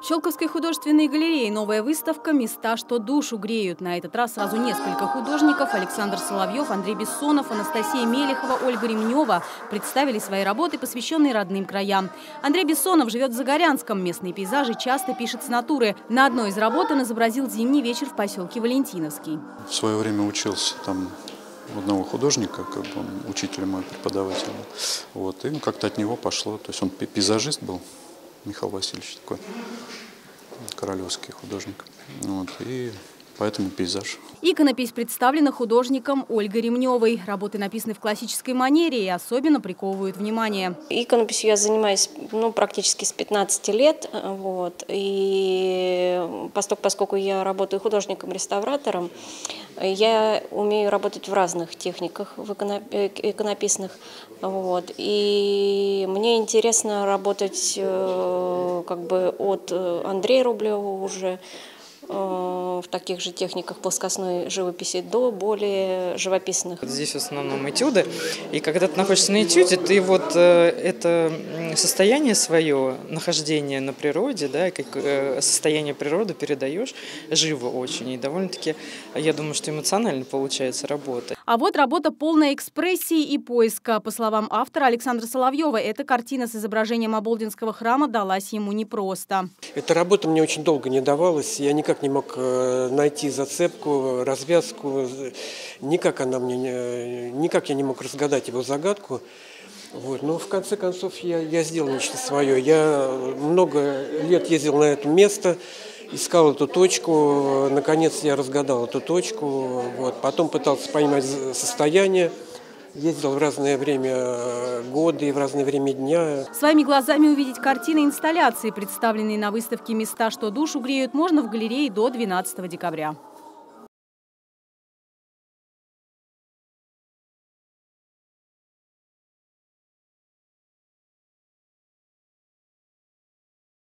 В Щелковской художественной галерее новая выставка «Места, что душу греют». На этот раз сразу несколько художников – Александр Соловьев, Андрей Бессонов, Анастасия Мелехова, Ольга Ремнева – представили свои работы, посвященные родным краям. Андрей Бессонов живет в Загорянском. Местные пейзажи часто пишет с натуры. На одной из работ он изобразил зимний вечер в поселке Валентиновский. В свое время учился там у одного художника, как бы он учитель мой, преподаватель. Вот, и как-то от него пошло. То есть он пейзажист был. Михаил Васильевич такой, королевский художник. Вот, и поэтому пейзаж. Иконопись представлена художником Ольгой Ремневой. Работы написаны в классической манере и особенно приковывают внимание. Иконописью я занимаюсь ну, практически с 15 лет. Вот, и поскольку я работаю художником-реставратором, я умею работать в разных техниках в э, иконописных. Вот, и мне интересно работать э, как бы от э, Андрея Рублева уже таких же техниках плоскостной живописи до более живописных. Здесь в основном этюды, и когда ты находишься на этюде, ты вот э, это состояние свое, нахождение на природе, да, как э, состояние природы передаешь живо очень, и довольно-таки, я думаю, что эмоционально получается работа. А вот работа полной экспрессии и поиска. По словам автора Александра Соловьева, эта картина с изображением Оболдинского храма далась ему непросто. Эта работа мне очень долго не давалась, я никак не мог э, найти зацепку, развязку. Никак она мне, никак я не мог разгадать его загадку. Вот. Но в конце концов я, я сделал нечто свое. Я много лет ездил на это место, искал эту точку. Наконец я разгадал эту точку. Вот. Потом пытался поймать состояние ездил в разное время э, года и в разное время дня. Своими глазами увидеть картины инсталляции, представленные на выставке «Места, что душу греют», можно в галерее до 12 декабря.